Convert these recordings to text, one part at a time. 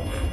Thank you.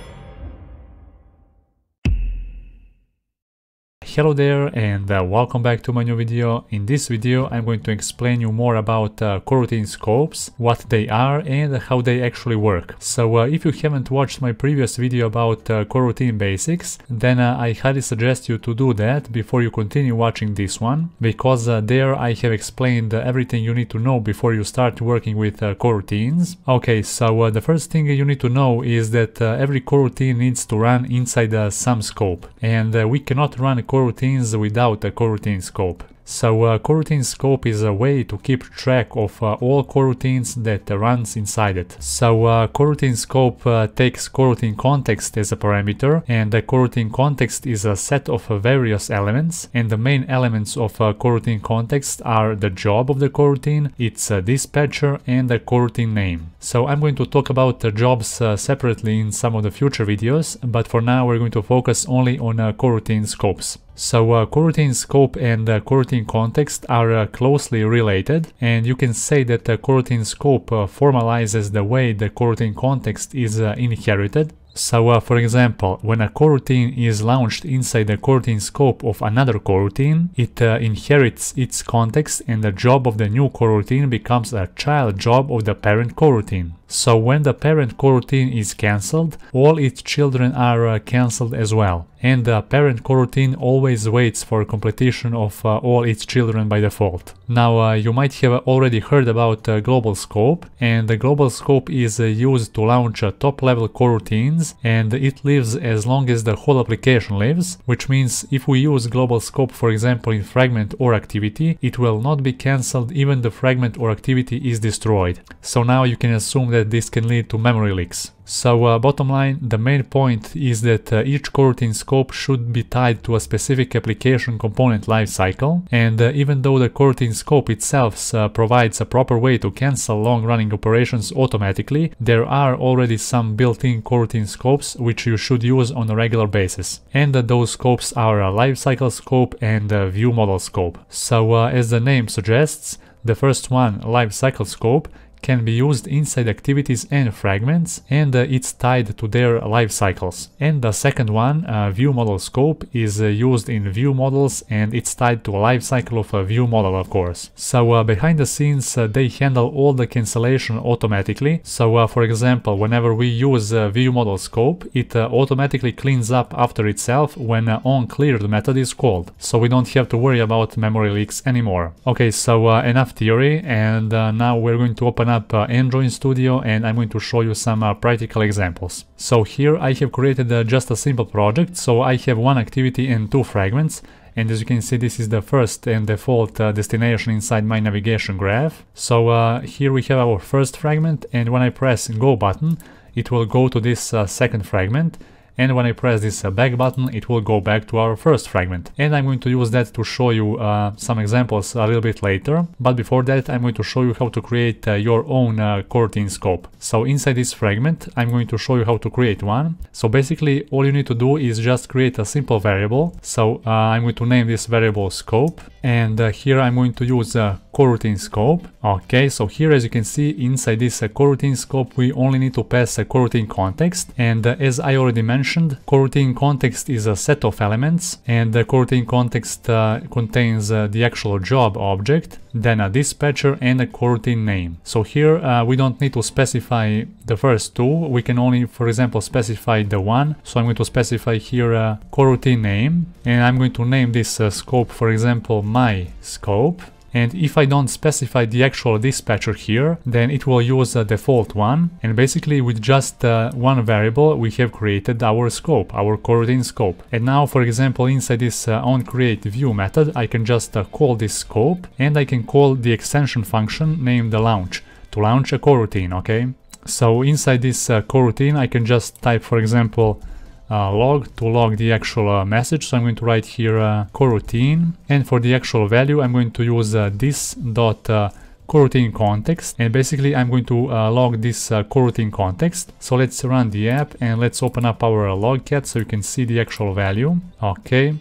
Hello there and uh, welcome back to my new video. In this video I'm going to explain you more about uh, coroutine scopes, what they are and how they actually work. So uh, if you haven't watched my previous video about uh, coroutine basics, then uh, I highly suggest you to do that before you continue watching this one, because uh, there I have explained everything you need to know before you start working with coroutines. Okay, so the first thing you need to know is that every coroutine needs to run inside some scope, and we cannot run a coroutines without a coroutine scope. So a coroutine scope is a way to keep track of uh, all coroutines that uh, runs inside it. So a coroutine scope uh, takes coroutine context as a parameter and the coroutine context is a set of uh, various elements and the main elements of a coroutine context are the job of the coroutine, its dispatcher and the coroutine name. So I'm going to talk about the jobs separately in some of the future videos, but for now we're going to focus only on coroutine scopes. So uh, coroutine scope and uh, coroutine context are uh, closely related and you can say that the coroutine scope uh, formalizes the way the coroutine context is uh, inherited so uh, for example, when a coroutine is launched inside the coroutine scope of another coroutine, it uh, inherits its context and the job of the new coroutine becomes a child job of the parent coroutine. So when the parent coroutine is cancelled, all its children are uh, cancelled as well. And the parent coroutine always waits for completion of uh, all its children by default. Now uh, you might have already heard about uh, global scope and the global scope is uh, used to launch uh, top level coroutines and it lives as long as the whole application lives, which means if we use global scope for example in fragment or activity, it will not be cancelled even the fragment or activity is destroyed. So now you can assume that this can lead to memory leaks. So uh, bottom line, the main point is that uh, each coroutine scope should be tied to a specific application component lifecycle and uh, even though the coroutine scope itself uh, provides a proper way to cancel long-running operations automatically, there are already some built-in coroutine scopes which you should use on a regular basis. And uh, those scopes are a lifecycle scope and a view model scope. So uh, as the name suggests, the first one, lifecycle scope, can be used inside activities and fragments and uh, it's tied to their life cycles. And the second one, uh, view model scope, is uh, used in view models and it's tied to a life cycle of a view model of course. So uh, behind the scenes uh, they handle all the cancellation automatically. So uh, for example, whenever we use view model scope, it automatically cleans up after itself when on cleared method is called. So we don't have to worry about memory leaks anymore. Okay, so enough theory and now we're going to open open up uh, Android Studio and I'm going to show you some uh, practical examples. So here I have created uh, just a simple project, so I have one activity and two fragments and as you can see this is the first and default uh, destination inside my navigation graph. So uh, here we have our first fragment and when I press go button it will go to this uh, second fragment and when I press this uh, back button it will go back to our first fragment and I'm going to use that to show you uh, some examples a little bit later but before that I'm going to show you how to create uh, your own uh, coroutine scope. So inside this fragment I'm going to show you how to create one. So basically all you need to do is just create a simple variable. So uh, I'm going to name this variable scope and uh, here I'm going to use a coroutine scope. Okay, so here as you can see inside this uh, coroutine scope we only need to pass a coroutine context and uh, as I already mentioned coroutine context is a set of elements and the coroutine context uh, contains uh, the actual job object then a dispatcher and a coroutine name. So here uh, we don't need to specify the first two, we can only for example specify the one. So I'm going to specify here a coroutine name and I'm going to name this uh, scope for example my scope and if I don't specify the actual dispatcher here, then it will use a default one. And basically with just uh, one variable, we have created our scope, our coroutine scope. And now, for example, inside this uh, onCreateView method, I can just uh, call this scope and I can call the extension function named the launch to launch a coroutine, okay? So inside this uh, coroutine, I can just type, for example, uh, log to log the actual uh, message. So I'm going to write here uh, coroutine and for the actual value I'm going to use uh, this dot uh, coroutine context and basically I'm going to uh, log this uh, coroutine context. So let's run the app and let's open up our logcat so you can see the actual value. Okay,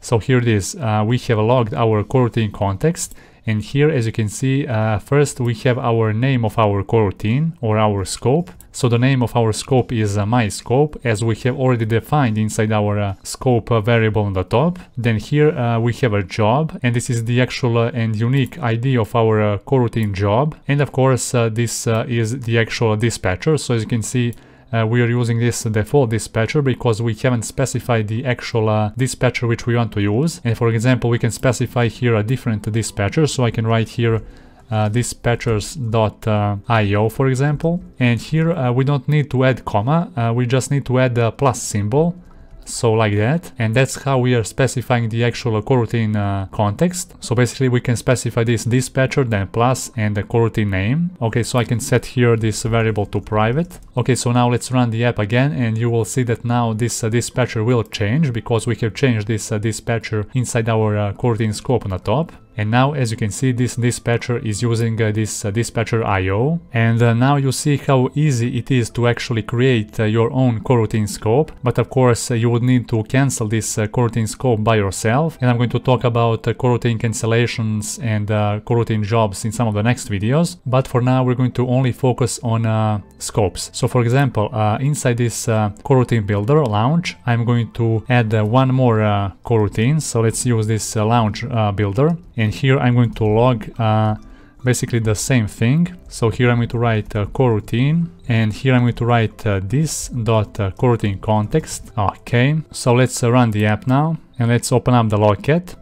so here it is. Uh, we have logged our coroutine context And here, as you can see, uh, first we have our name of our coroutine or our scope. So the name of our scope is uh, my scope as we have already defined inside our uh, scope uh, variable on the top. Then here uh, we have a job and this is the actual uh, and unique ID of our coroutine job. And of course this is the actual dispatcher. So as you can see uh, we are using this default dispatcher because we haven't specified the actual uh, dispatcher which we want to use. And for example, we can specify here a different dispatcher. So I can write here uh, dispatchers.io for example. And here uh, we don't need to add comma, uh, we just need to add the plus symbol so like that and that's how we are specifying the actual coroutine uh, context. So basically we can specify this dispatcher then plus and the coroutine name. Okay so I can set here this variable to private. Okay so now let's run the app again and you will see that now this uh, dispatcher will change because we have changed this uh, dispatcher inside our uh, coroutine scope on the top and now as you can see this dispatcher is using uh, this uh, dispatcher IO and uh, now you see how easy it is to actually create uh, your own coroutine scope. But of course uh, you would need to cancel this uh, coroutine scope by yourself. And I'm going to talk about coroutine cancellations and coroutine jobs in some of the next videos. But for now we're going to only focus on scopes. So for example inside this coroutine builder launch I'm going to add one more coroutine so let's use this launch builder and here I'm going to log uh, basically the same thing. So here I'm going to write uh, coroutine and here I'm going to write uh, this dot uh, coroutine context. Okay, so let's uh, run the app now and let's open up the logcat.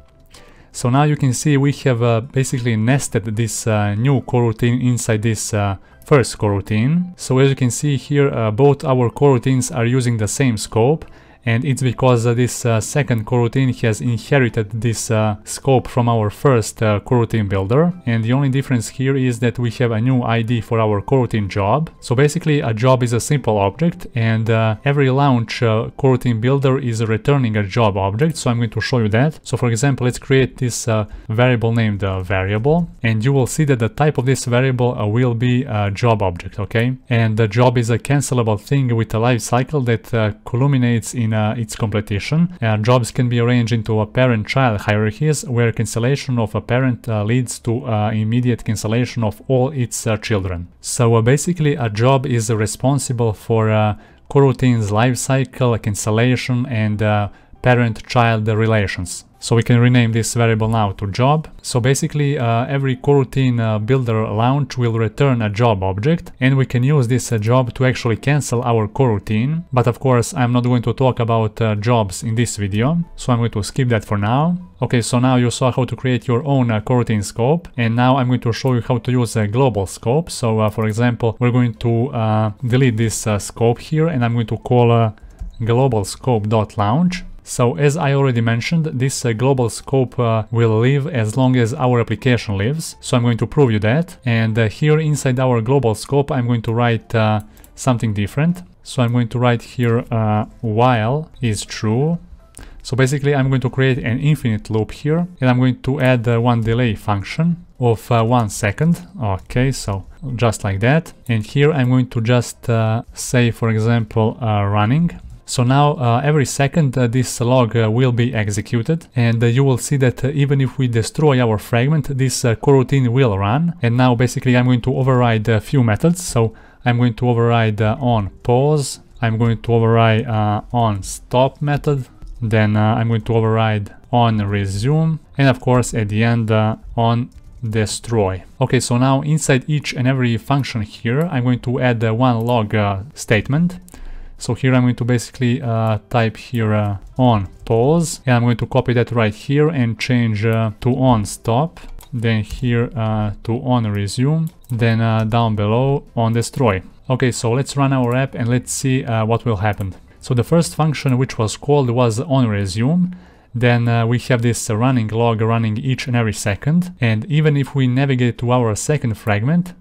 So now you can see we have uh, basically nested this uh, new coroutine inside this uh, first coroutine. So as you can see here, uh, both our coroutines are using the same scope and it's because uh, this uh, second coroutine has inherited this uh, scope from our first uh, coroutine builder and the only difference here is that we have a new ID for our coroutine job. So basically a job is a simple object and uh, every launch uh, coroutine builder is returning a job object so I'm going to show you that. So for example let's create this variable named variable and you will see that the type of this variable will be a job object okay and the job is a cancelable thing with a life cycle that culminates in uh, its completion. Uh, jobs can be arranged into a parent-child hierarchies where cancellation of a parent uh, leads to uh, immediate cancellation of all its uh, children. So uh, basically a job is responsible for a coroutine's life cycle, cancellation and parent-child relations. So we can rename this variable now to job. So basically uh, every coroutine uh, builder launch will return a job object and we can use this uh, job to actually cancel our coroutine. But of course I'm not going to talk about uh, jobs in this video, so I'm going to skip that for now. Okay, so now you saw how to create your own uh, coroutine scope and now I'm going to show you how to use a global scope. So uh, for example, we're going to delete this scope here and I'm going to call global scope.launch so as I already mentioned, this uh, global scope uh, will live as long as our application lives. So I'm going to prove you that. And uh, here inside our global scope, I'm going to write uh, something different. So I'm going to write here uh, while is true. So basically I'm going to create an infinite loop here and I'm going to add uh, one delay function of one second. Okay, so just like that. And here I'm going to just say, for example, running so now uh, every second uh, this log uh, will be executed and uh, you will see that uh, even if we destroy our fragment this uh, coroutine will run. And now basically I'm going to override a few methods. So I'm going to override on pause. I'm going to override on stop method. Then I'm going to override on resume. And of course at the end on destroy. Okay, so now inside each and every function here, I'm going to add one log statement. So here I'm going to basically uh, type here uh, on pause. And I'm going to copy that right here and change uh, to on stop. Then here uh, to on resume. Then uh, down below on destroy. Okay so let's run our app and let's see uh, what will happen. So the first function which was called was on resume. Then uh, we have this uh, running log running each and every second. And even if we navigate to our second fragment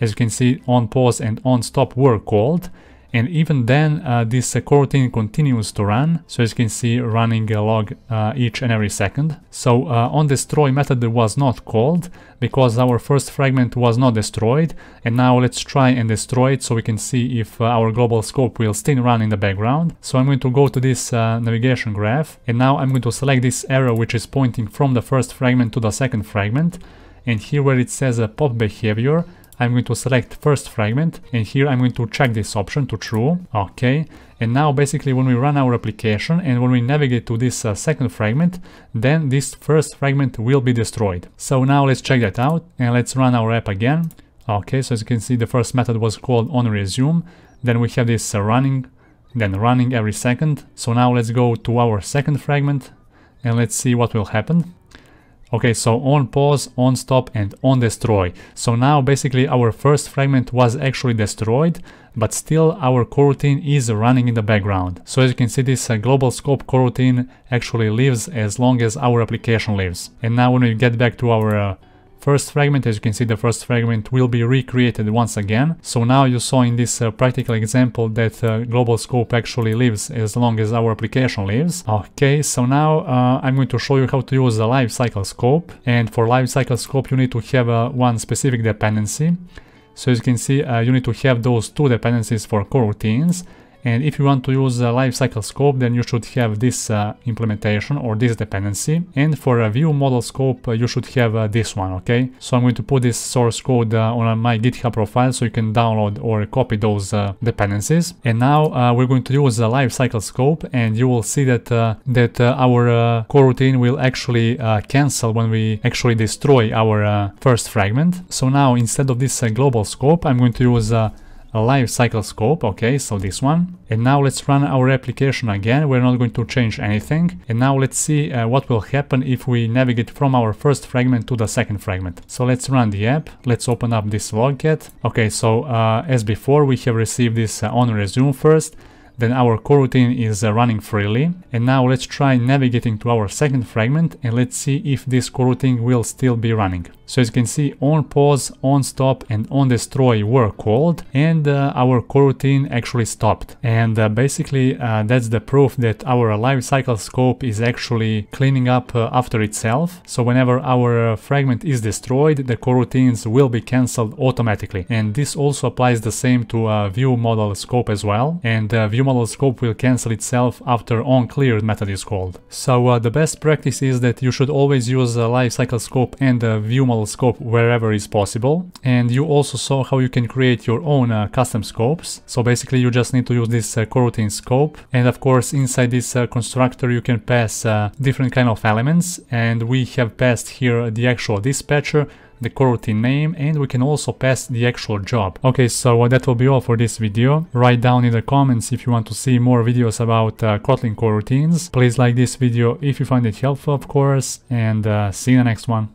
as you can see on pause and on stop were called and even then uh, this uh, coroutine continues to run. So as you can see running a log uh, each and every second. So uh, on destroy method was not called because our first fragment was not destroyed. And now let's try and destroy it so we can see if uh, our global scope will still run in the background. So I'm going to go to this uh, navigation graph. And now I'm going to select this arrow which is pointing from the first fragment to the second fragment. And here where it says a pop behavior I'm going to select first fragment and here I'm going to check this option to true. Okay. And now basically when we run our application and when we navigate to this uh, second fragment, then this first fragment will be destroyed. So now let's check that out and let's run our app again. Okay, so as you can see the first method was called on resume. Then we have this uh, running, then running every second. So now let's go to our second fragment and let's see what will happen. Okay, so on pause, on stop and on destroy. So now basically our first fragment was actually destroyed, but still our coroutine is running in the background. So as you can see this uh, global scope coroutine actually lives as long as our application lives. And now when we get back to our uh, first fragment, as you can see the first fragment will be recreated once again. So now you saw in this uh, practical example that uh, global scope actually lives as long as our application lives. Okay, so now uh, I'm going to show you how to use the lifecycle scope. And for lifecycle scope you need to have uh, one specific dependency. So as you can see uh, you need to have those two dependencies for coroutines and if you want to use a lifecycle scope, then you should have this uh, implementation or this dependency. And for a view model scope, uh, you should have uh, this one, okay? So I'm going to put this source code uh, on my GitHub profile so you can download or copy those uh, dependencies. And now uh, we're going to use a lifecycle scope and you will see that that our coroutine will actually cancel when we actually destroy our first fragment. So now instead of this global scope, I'm going to use a life cycle scope, okay, so this one. And now let's run our application again, we're not going to change anything. And now let's see uh, what will happen if we navigate from our first fragment to the second fragment. So let's run the app, let's open up this logcat. Okay, so uh, as before we have received this uh, on resume first, then our coroutine is uh, running freely. And now let's try navigating to our second fragment and let's see if this coroutine will still be running. So as you can see on pause, on stop and on destroy were called and uh, our coroutine actually stopped. And uh, basically uh, that's the proof that our lifecycle scope is actually cleaning up uh, after itself. So whenever our uh, fragment is destroyed, the coroutines will be cancelled automatically. And this also applies the same to uh, view model scope as well. And view model scope will cancel itself after on cleared method is called. So the best practice is that you should always use a lifecycle scope and a view model scope wherever is possible. And you also saw how you can create your own uh, custom scopes. So basically you just need to use this uh, coroutine scope. And of course inside this uh, constructor you can pass uh, different kind of elements. And we have passed here the actual dispatcher, the coroutine name and we can also pass the actual job. Okay, so uh, that will be all for this video. Write down in the comments if you want to see more videos about uh, Kotlin coroutines. Please like this video if you find it helpful of course and uh, see you in the next one.